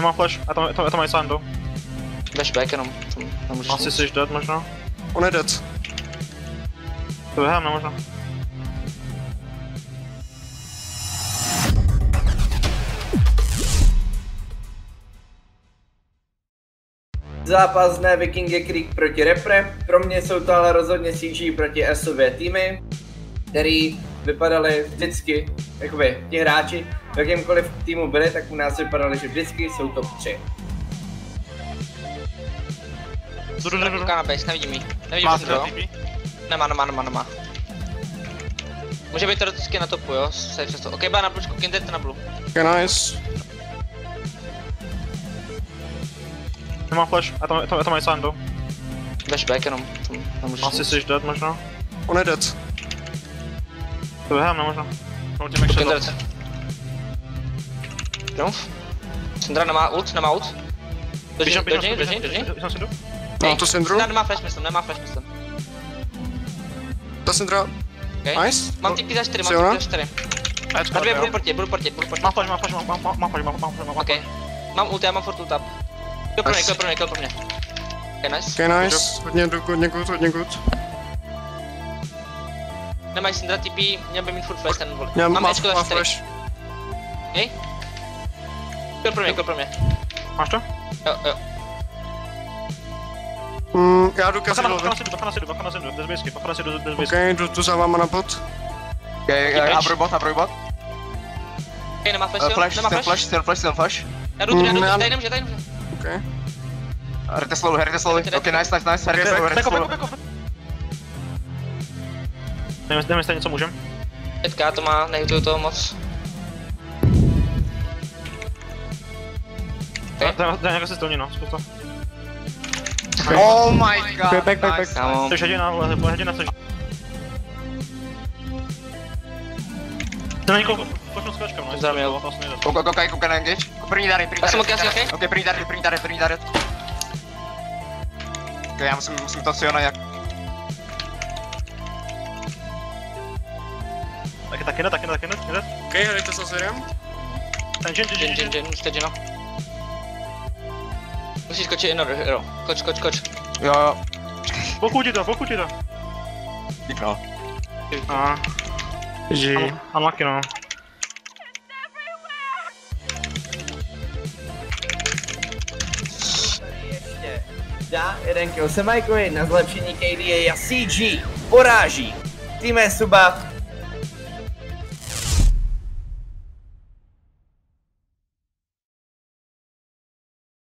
Nemám flash, já to, já to, já to mají sandu. Jdeš back jenom, tam nemůžeš Asi jsi dead možná. On je dead. To vyhrám, ne možná. Zápas dne Viking Creek proti Repre. Pro mě jsou to ale rozhodně CG proti SOV týmy, který vypadali vždycky, jakoby ti hráči, v jakémkoliv týmu byli, tak u nás vypadali, že vždycky jsou top 3. Jdu, jdu, jdu, jdu. Kouká na base, nevidím jí. Nevidím Má Syndra, jo? Nemá, nemá, nemá, nemá. Může být teoreticky na topu, jo? Safe přesto. Ok, byla na blučku, kindete na blue. Okay, nice. Nemám flash, já to, já to, já to mají sandu. Jdeš back jenom, tam nemůžeš Asi nic. jsi dead možná. On je dead. To vyhrám, ne možná. Ultimate shadow. Kindred. Triumf. Syndra nemá ult, nemá ult. Drži. běžím, běžím, běžím. Mám to Syndru. Syndra nemá flash, myslím, nemá flash, myslím. Ta Syndra. Okay. Nice. Mám typy za 4, mám typy za 4. A dvě budu proti, budu proti, budu proti. Mám flash, mám flash, mám, mám, mám, flash, mám, mám, mám, mám, Ok. Mám ult, já mám furt ult up. Kill pro mě, kill pro mě, kill pro mě. Ok, nice. Okay, nice. Hodně, do- hodně good, hodně good. Nemají Syndra TP, měl by mít furt flash ten vole. Já Mám mám, Ečko za mám 4. flash. Ok? Kill pro mě, kill pro mě. Máš to? Jo, jo. Mm, já jdu na, bacha na bacha na bacha na sidu, bez bísky, bacha na sidu, bez bísky. Ok, jdu, jdu za váma na bot. Okay, Keep uh, rich. Abrobot, Abrobot. Ok, nemá flash, Uh, jo? flash, Nemá still flash? flash, still flash, still flash. Já jdu, já jdu, Mm, já- tady nemůže, tady nemůže. Ok. Hrajte slowly, hrajte slowly. Hrajte, Okay, nice, nice, nice. Hrajte slowly, hrajte backup. Jdeme, jdeme stejně, co můžem. Teďka to má, nejdu toho moc. Jdeme, jdeme nějak se stilní, no, zkus to. Oh my god, back. nice. Kámo, Jsi hrdina, vole, hrdina, jsi. To není kolik, kolik skáčka, no, Zdravím, jo. go, go, go, go, engage. První dary, první Já dary. jsem první ok, dary. ok. Ok, první dary, první dary, první dary. Ok, já musím, musím to Siona jak... Taky, taky ne, taky ne, taky ne, taky ne. Ok, hrajte za Zirem. Ten Jin, Jin, Jin. Jin, už teď no. Musíš skočit inor, hero. Koč, koč, koč. Jo, jo. Pokud ti to, pokud ti to. Dík no. A, Ži. un- unlucky, no. Dá jeden kill Semajkovi na zlepšení KDA a CG poráží Tým Suba